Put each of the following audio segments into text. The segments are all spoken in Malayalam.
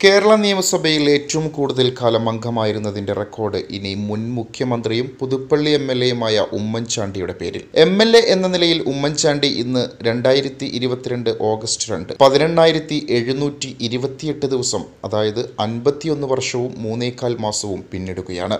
കേരള നിയമസഭയിൽ ഏറ്റവും കൂടുതൽ കാലം അംഗമായിരുന്നതിന്റെ റെക്കോർഡ് ഇനി മുൻ മുഖ്യമന്ത്രിയും പുതുപ്പള്ളി എം എൽ എയുമായ ഉമ്മൻചാണ്ടിയുടെ പേരിൽ. എം എൽ എ എന്ന നിലയിൽ ഉമ്മൻചാണ്ടി ഇന്ന് രണ്ടായിരത്തി ഇരുപത്തിരണ്ട് ഓഗസ്റ്റ് രണ്ട് പതിനെണ്ണായിരത്തി എഴുന്നൂറ്റി ഇരുപത്തിയെട്ട് ദിവസം അതായത് അൻപത്തിയൊന്ന് വർഷവും മൂന്നേകാൽ മാസവും പിന്നിടുകയാണ്.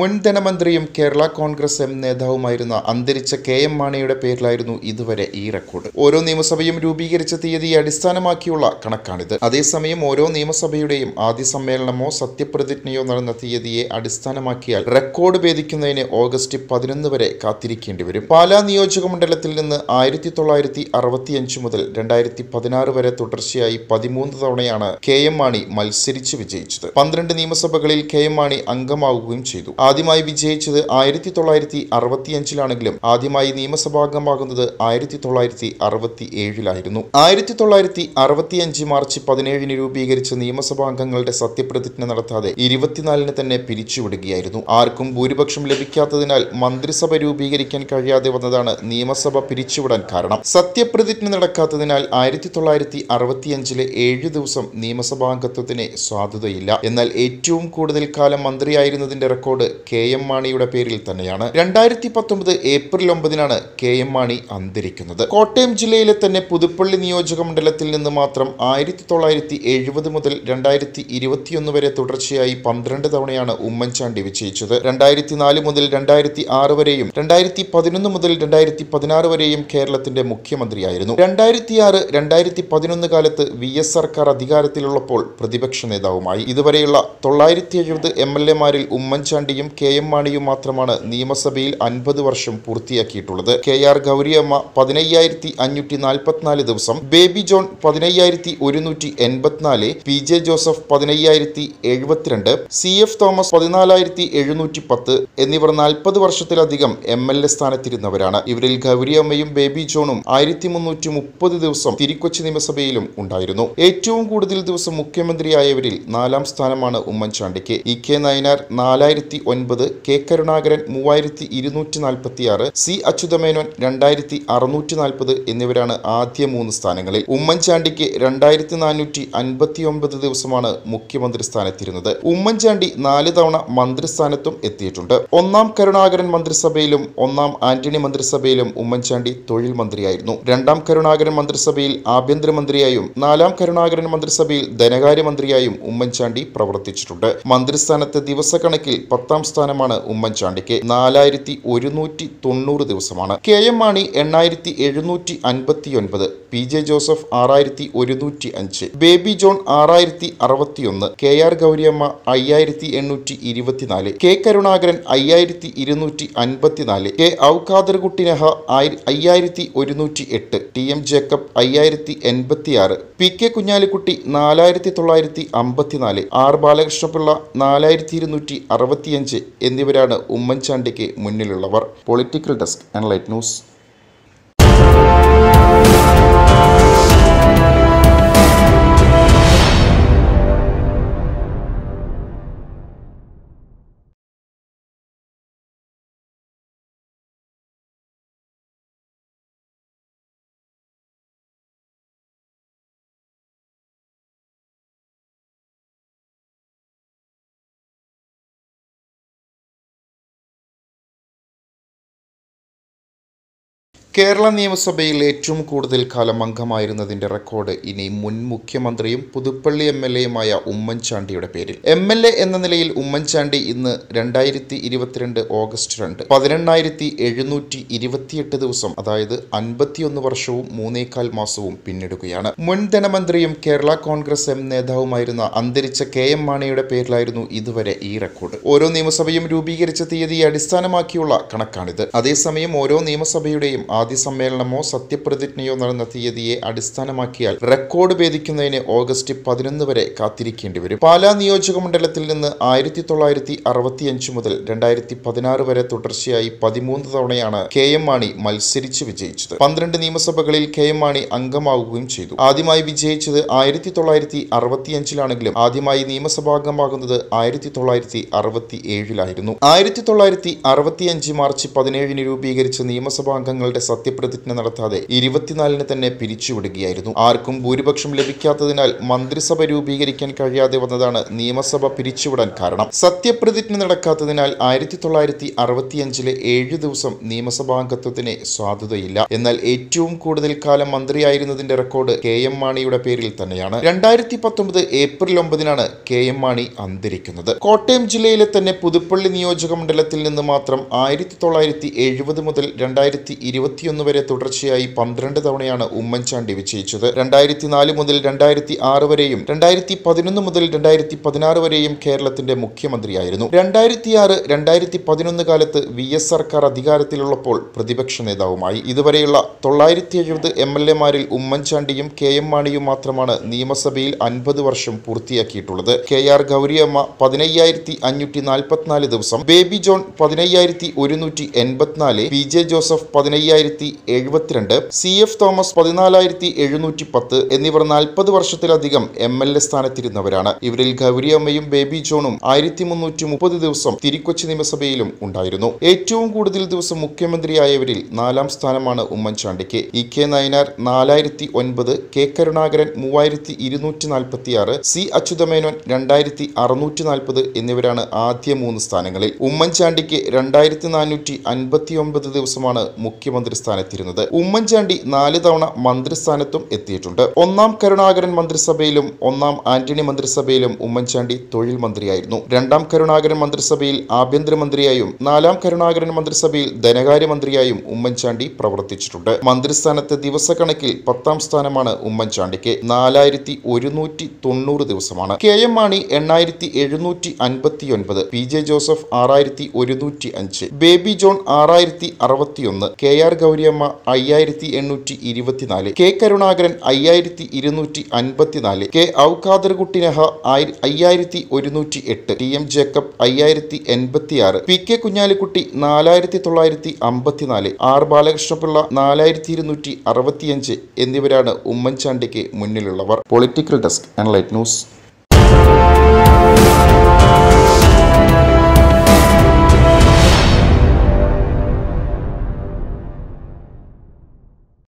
മുൻ ധനമന്ത്രിയും കേരള കോൺഗ്രസ് എം നേതാവുമായിരുന്ന അന്തരിച്ച കെ എം മാണിയുടെ പേരിലായിരുന്നു ഇതുവരെ ഈ റെക്കോർഡ്. ഓരോ നിയമസഭയും രൂപീകരിച്ച തീയതിയെ അടിസ്ഥാനമാക്കിയുള്ള കണക്കാണിത്. അതേസമയം ഓരോ നിയമസഭയുടെയും ആദ്യ സമ്മേളനമോ സത്യപ്രതിജ്ഞയോ നടന്ന തീയതിയെ അടിസ്ഥാനമാക്കിയാൽ റെക്കോർഡ് ഭേദിക്കുന്നതിന് ഓഗസ്റ്റ് പതിനൊന്ന് വരെ കാത്തിരിക്കേണ്ടി വരും. പാലാ നിയോജക മണ്ഡലത്തിൽ നിന്ന് ആയിരത്തി തൊള്ളായിരത്തി അറുപത്തിയഞ്ച് മുതൽ രണ്ടായിരത്തി പതിനാറ് വരെ തുടർച്ചയായി പതിമൂന്ന് തവണയാണ് കെ എം മാണി മത്സരിച്ച് വിജയിച്ചത്. പന്ത്രണ്ട് നിയമസഭകളിൽ കെ എം മാണി അംഗമാവുകയും ചെയ്തു. ആദ്യമായി വിജയിച്ചത് ആയിരത്തി തൊള്ളായിരത്തി അറുപത്തിയഞ്ചിലാണെങ്കിലും ആദ്യമായി നിയമസഭാംഗമാകുന്നത് ആയിരത്തി തൊള്ളായിരത്തി അറുപത്തി ഏഴിലായിരുന്നു ആയിരത്തി തൊള്ളായിരത്തി അറുപത്തിയഞ്ച് മാർച്ച് പതിനേഴിന് രൂപീകരിച്ച നിയമസഭാംഗങ്ങളുടെ സത്യപ്രതിജ്ഞ നടത്താതെ ഇരുപത്തിനാലിന് തന്നെ പിരിച്ചുവിടുകയായിരുന്നു. ആർക്കും ഭൂരിപക്ഷം ലഭിക്കാത്തതിനാൽ മന്ത്രിസഭ രൂപീകരിക്കാൻ കഴിയാതെ വന്നതാണ് നിയമസഭ പിരിച്ചുവിടാൻ കാരണം. സത്യപ്രതിജ്ഞ നടക്കാത്തതിനാൽ ആയിരത്തി തൊള്ളായിരത്തി അറുപത്തിയഞ്ചിലെ ഏഴ് ദിവസം നിയമസഭാംഗത്വത്തിന് സാധുതയില്ല. എന്നാൽ ഏറ്റവും കൂടുതൽ കാലം മന്ത്രിയായിരുന്നതിന്റെ റെക്കോർഡ് കെ എം മാണിയുടെ പേരിൽ തന്നെയാണ്. രണ്ടായിരത്തി പത്തൊമ്പത് ഏപ്രിൽ ഒമ്പതിനാണ് കെ എം മാണി അന്തരിക്കുന്നത്. കോട്ടയം ജില്ലയിലെ തന്നെ പുതുപ്പള്ളി നിയോജക മണ്ഡലത്തിൽ നിന്ന് മാത്രം ആയിരത്തി തൊള്ളായിരത്തി എഴുപത് മുതൽ രണ്ടായിരത്തി ഇരുപത്തിയൊന്ന് വരെ തുടർച്ചയായി പന്ത്രണ്ട് തവണയാണ് ഉമ്മൻചാണ്ടി വിജയിച്ചത്. രണ്ടായിരത്തി നാല് മുതൽ രണ്ടായിരത്തി ആറ് വരെയും രണ്ടായിരത്തി പതിനൊന്ന് മുതൽ രണ്ടായിരത്തി പതിനാറ് വരെയും കേരളത്തിന്റെ മുഖ്യമന്ത്രിയായിരുന്നു. രണ്ടായിരത്തി ആറ് രണ്ടായിരത്തി പതിനൊന്ന് കാലത്ത് വി എസ് സർക്കാർ അധികാരത്തിലുള്ളപ്പോൾ പ്രതിപക്ഷ നേതാവുമായി. ഇതുവരെയുള്ള തൊള്ളായിരത്തി എഴുപത് എം എൽ എമാരിൽ ഉമ്മൻചാണ്ടിയും കെ എം മാണിയും മാത്രമാണ് നിയമസഭയിൽ അൻപത് വർഷം പൂർത്തിയാക്കിയിട്ടുള്ളത്. കെ ആർ ഗൗരിയമ്മ പതിനയ്യായിരത്തി അഞ്ഞൂറ്റി നാൽപ്പത്തിനാല് ദിവസം ബേബി ജോൺ പതിനയ്യായിരത്തി ഒരുന്നൂറ്റി എൺപത്തിനാല് പി ജെ ജോസഫ് പതിനയ്യായിരത്തി എഴുപത്തിരണ്ട് സി എഫ് തോമസ് പതിനാലായിരത്തി എഴുന്നൂറ്റി പത്ത് എന്നിവർ നാൽപ്പത് വർഷത്തിലധികം എം എൽ എ സ്ഥാനത്തിരുന്നവരാണ്. ഇവരിൽ ഗൗരിയമ്മയും ബേബി ജോണും ആയിരത്തി മുന്നൂറ്റി മുപ്പത് ദിവസം തിരുക്കൊച്ചി നിയമസഭയിലും ഉണ്ടായിരുന്നു. ഏറ്റവും കൂടുതൽ ദിവസം മുഖ്യമന്ത്രിയായവരിൽ നാലാം സ്ഥാനമാണ് ഉമ്മൻചാണ്ടിക്ക്. ഇ കെ നയനാർ നാലായിരത്തി ഒൻപത് കെ കരുണാകരൻ മൂവായിരത്തി ഇരുന്നൂറ്റി നാൽപ്പത്തി ആറ് സി അച്യുതമേനോൻ രണ്ടായിരത്തി അറുന്നൂറ്റി നാൽപ്പത് എന്നിവരാണ് ആദ്യ മൂന്ന് സ്ഥാനങ്ങളിൽ. ഉമ്മൻചാണ്ടിക്ക് രണ്ടായിരത്തി നാനൂറ്റി അൻപത്തി ഒമ്പത് ദിവസമാണ് മുഖ്യമന്ത്രി സ്ഥാനത്തിരുന്നത്. ഉമ്മൻചാണ്ടി നാല് തവണ മന്ത്രിസ്ഥാനത്തും എത്തിയിട്ടുണ്ട്. ഒന്നാം കരുണാകരൻ മന്ത്രിസഭയിലും ഒന്നാം ആന്റണി മന്ത്രിസഭയിലും ഉമ്മൻചാണ്ടി തൊഴിൽ മന്ത്രിയായിരുന്നു. രണ്ടാം കരുണാകരൻ മന്ത്രിസഭയിൽ ആഭ്യന്തരമന്ത്രിയായും നാലാം കരുണാകരൻ മന്ത്രിസഭയിൽ ധനകാര്യമന്ത്രിയായും ഉമ്മൻചാണ്ടി പ്രവർത്തിച്ചിട്ടുണ്ട്. മന്ത്രിസ്ഥാനത്തെ ദിവസക്കണക്കിൽ പത്താം സ്ഥാനമാണ് ഉമ്മൻചാണ്ടിക്ക്. നാലായിരത്തി ഒരുന്നൂറ്റി തൊണ്ണൂറ് ദിവസമാണ്. കെ എം മാണി എണ്ണായിരത്തി എഴുന്നൂറ്റി അൻപത്തി ഒൻപത് പി ജെ ജോസഫ് ആറായിരത്തി ഒരുന്നൂറ്റി അഞ്ച് ബേബി ജോൺ ആറായിരത്തി അറുപത്തിയൊന്ന് കെ ആർ ഗൗരിയമ്മ അയ്യായിരത്തി എണ്ണൂറ്റി ഇരുപത്തിനാല് കെ കരുണാകരൻ അയ്യായിരത്തി ഇരുന്നൂറ്റി അൻപത്തിനാല് കെ ഔഖാദർകുട്ടി നെഹ അയ്യായിരത്തി ഒരുന്നൂറ്റി എട്ട് ടി എം ജേക്കബ് അയ്യായിരത്തി എൺപത്തി ആറ് പി കെ കുഞ്ഞാലിക്കുട്ടി നാലായിരത്തി തൊള്ളായിരത്തി അമ്പത്തിനാല് ആർ ബാലകൃഷ്ണപിള്ള നാലായിരത്തി ഇരുന്നൂറ്റി അറുപത്തിയഞ്ച് എന്നിവരാണ് ഉമ്മൻചാണ്ടിക്ക് മുന്നിലുള്ളവർ. പൊളിറ്റിക്കൽ ഡെസ്ക് അനലൈറ്റ് ന്യൂസ്. കേരള നിയമസഭയിൽ ഏറ്റവും കൂടുതൽ കാലം അംഗമായിരുന്നതിന്റെ റെക്കോർഡ് ഇനി മുൻ മുഖ്യമന്ത്രിയും പുതുപ്പള്ളി എം എൽ എയുമായ ഉമ്മൻചാണ്ടിയുടെ പേരിൽ. എം എൽ എ എന്ന നിലയിൽ ഉമ്മൻചാണ്ടി ഇന്ന് രണ്ടായിരത്തി ഇരുപത്തിരണ്ട് ഓഗസ്റ്റ് രണ്ട് പതിനെണ്ണായിരത്തി എഴുന്നൂറ്റി ഇരുപത്തിയെട്ട് ദിവസം അതായത് അൻപത്തിയൊന്ന് വർഷവും മൂന്നേകാൽ മാസവും പിന്നിടുകയാണ്. മുൻ ധനമന്ത്രിയും കേരള കോൺഗ്രസ് എം നേതാവുമായിരുന്ന അന്തരിച്ച കെ എം മാണിയുടെ പേരിലായിരുന്നു ഇതുവരെ ഈ റെക്കോർഡ്. ഓരോ നിയമസഭയും രൂപീകരിച്ച തീയതിയെ അടിസ്ഥാനമാക്കിയുള്ള കണക്കാണിത്. അതേസമയം ഓരോ നിയമസഭയുടെയും ആദ്യ സമ്മേളനമോ സത്യപ്രതിജ്ഞയോ നടന്ന തീയതിയെ അടിസ്ഥാനമാക്കിയാൽ റെക്കോർഡ് ഭേദിക്കുന്നതിന് ഓഗസ്റ്റ് പതിനൊന്ന് വരെ കാത്തിരിക്കേണ്ടി വരും. പാലാ നിയോജക മണ്ഡലത്തിൽ നിന്ന് ആയിരത്തി തൊള്ളായിരത്തി അറുപത്തിയഞ്ച് മുതൽ രണ്ടായിരത്തി പതിനാറ് വരെ തുടർച്ചയായി പതിമൂന്ന് തവണയാണ് കെ എം മാണി മത്സരിച്ച് വിജയിച്ചത്. പന്ത്രണ്ട് നിയമസഭകളിൽ കെ എം മാണി അംഗമാവുകയും ചെയ്തു. ആദ്യമായി വിജയിച്ചത് ആയിരത്തി തൊള്ളായിരത്തി അറുപത്തിയഞ്ചിലാണെങ്കിലും ആദ്യമായി നിയമസഭാംഗമാകുന്നത് ആയിരത്തി തൊള്ളായിരത്തി അറുപത്തി ഏഴിലായിരുന്നു ആയിരത്തി തൊള്ളായിരത്തി അറുപത്തിയഞ്ച് മാർച്ച് പതിനേഴിന് രൂപീകരിച്ച നിയമസഭാംഗങ്ങളുടെ സത്യപ്രതിജ്ഞ നടത്താതെ ഇരുപത്തിനാലിന് തന്നെ പിരിച്ചുവിടുകയായിരുന്നു. ആർക്കും ഭൂരിപക്ഷം ലഭിക്കാത്തതിനാൽ മന്ത്രിസഭ രൂപീകരിക്കാൻ കഴിയാതെ വന്നതാണ് നിയമസഭ പിരിച്ചുവിടാൻ കാരണം. സത്യപ്രതിജ്ഞ നടക്കാത്തതിനാൽ ആയിരത്തി തൊള്ളായിരത്തി അറുപത്തിയഞ്ചിലെ ഏഴ് ദിവസം നിയമസഭാംഗത്വത്തിന് സാധുതയില്ല. എന്നാൽ ഏറ്റവും കൂടുതൽ കാലം മന്ത്രിയായിരുന്നതിന്റെ റെക്കോർഡ് കെ എം മാണിയുടെ പേരിൽ തന്നെയാണ്. രണ്ടായിരത്തി പത്തൊമ്പത് ഏപ്രിൽ ഒമ്പതിനാണ് കെ എം മാണി അന്തരിക്കുന്നത്. കോട്ടയം ജില്ലയിലെ തന്നെ പുതുപ്പള്ളി നിയോജക മണ്ഡലത്തിൽ നിന്ന് മാത്രം ആയിരത്തി തൊള്ളായിരത്തി എഴുപത് മുതൽ രണ്ടായിരത്തി ഇരുപത്തിയൊന്ന് വരെ തുടർച്ചയായി പന്ത്രണ്ട് തവണയാണ് ഉമ്മൻചാണ്ടി വിജയിച്ചത്. രണ്ടായിരത്തി നാല് മുതൽ രണ്ടായിരത്തി ആറ് വരെയും രണ്ടായിരത്തി പതിനൊന്ന് മുതൽ രണ്ടായിരത്തി പതിനാറ് വരെയും കേരളത്തിന്റെ മുഖ്യമന്ത്രിയായിരുന്നു. രണ്ടായിരത്തി ആറ് രണ്ടായിരത്തി പതിനൊന്ന് കാലത്ത് വി എസ് സർക്കാർ അധികാരത്തിലുള്ളപ്പോൾ പ്രതിപക്ഷ നേതാവുമായി. ഇതുവരെയുള്ള തൊള്ളായിരത്തി എഴുപത് എം എൽ എമാരിൽ ഉമ്മൻചാണ്ടിയും കെ എം മാണിയും മാത്രമാണ് നിയമസഭയിൽ അൻപത് വർഷം പൂർത്തിയാക്കിയിട്ടുള്ളത്. കെ ആർ ഗൗരിയമ്മ പതിനയ്യായിരത്തി അഞ്ഞൂറ്റി നാൽപ്പത്തിനാല് ദിവസം ബേബി ജോൺ പതിനയ്യായിരത്തി ഒരുന്നൂറ്റി എൺപത്തിനാല് പി ജെ ജോസഫ് പതിനയ്യായിരത്തി എഴുപത്തിരണ്ട് സി എഫ് തോമസ് പതിനാലായിരത്തി എഴുന്നൂറ്റി പത്ത് എന്നിവർ നാൽപ്പത് വർഷത്തിലധികം എം എൽ എ സ്ഥാനത്തിരുന്നവരാണ്. ഇവരിൽ ഗൗരിയമ്മയും ബേബി ജോണും ആയിരത്തി മുന്നൂറ്റി മുപ്പത് ദിവസം തിരുക്കൊച്ചി നിയമസഭയിലും ഉണ്ടായിരുന്നു. ഏറ്റവും കൂടുതൽ ദിവസം മുഖ്യമന്ത്രിയായവരിൽ നാലാം സ്ഥാനമാണ് ഉമ്മൻചാണ്ടിക്ക്. ഇ കെ നയനാർ നാലായിരത്തി ഒൻപത് കെ കരുണാകരൻ മൂവായിരത്തി ഇരുന്നൂറ്റി നാൽപ്പത്തി ആറ് സി അച്യുതമേനോൻ രണ്ടായിരത്തി അറുന്നൂറ്റി നാൽപ്പത് എന്നിവരാണ് ആദ്യ മൂന്ന് സ്ഥാനങ്ങളിൽ. ഉമ്മൻചാണ്ടിക്ക് രണ്ടായിരത്തി നാനൂറ്റി അൻപത്തി ഒൻപത് ദിവസമാണ് മുഖ്യമന്ത്രി സ്ഥാനത്തിരുന്നത് ഉമ്മൻചാണ്ടി നാല് തവണ മന്ത്രിസ്ഥാനത്തും എത്തിയിട്ടുണ്ട്. ഒന്നാം കരുണാകരൻ മന്ത്രിസഭയിലും ഒന്നാം ആന്റണി മന്ത്രിസഭയിലും ഉമ്മൻചാണ്ടി തൊഴിൽ മന്ത്രിയായിരുന്നു. രണ്ടാം കരുണാകരൻ മന്ത്രിസഭയിൽ ആഭ്യന്തരമന്ത്രിയായും നാലാം കരുണാകരൻ മന്ത്രിസഭയിൽ ധനകാര്യമന്ത്രിയായും ഉമ്മൻചാണ്ടി പ്രവർത്തിച്ചിട്ടുണ്ട്. മന്ത്രിസ്ഥാനത്തെ ദിവസക്കണക്കിൽ പത്താം സ്ഥാനമാണ് ഉമ്മൻചാണ്ടിക്ക്. നാലായിരത്തി ഒരുന്നൂറ്റി തൊണ്ണൂറ് ദിവസമാണ്. കെ എം മാണി എണ്ണായിരത്തി എഴുന്നൂറ്റി അൻപത്തി ഒൻപത് പി ജെ ജോസഫ് ആറായിരത്തി ഒരുന്നൂറ്റി അഞ്ച്. ബേബി ജോൺ ആറായിരത്തി അറുപത്തിയൊന്ന്. കെ ആർ ഗൗരിയമ്മ അയ്യായിരത്തി എണ്ണൂറ്റി ഇരുപത്തിനാല് കെ കരുണാകരൻ അയ്യായിരത്തി ഇരുന്നൂറ്റി അൻപത്തിനാല് കെ ഔഖാദർകുട്ടി നെഹ അയ്യായിരത്തി ഒരുന്നൂറ്റി എട്ട് ടി എം ജേക്കബ് അയ്യായിരത്തി എൺപത്തി ആറ് പി കെ കുഞ്ഞാലിക്കുട്ടി നാലായിരത്തി തൊള്ളായിരത്തി അമ്പത്തിനാല് ആർ ബാലകൃഷ്ണപിള്ള നാലായിരത്തി ഇരുന്നൂറ്റി അറുപത്തിയഞ്ച് എന്നിവരാണ് ഉമ്മൻചാണ്ടിക്ക് മുന്നിലുള്ളവർ. Political desk and light news.